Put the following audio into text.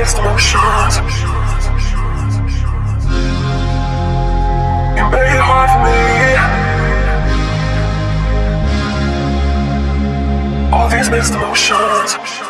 Mixed emotions. You made it hard for me. All these mixed emotions.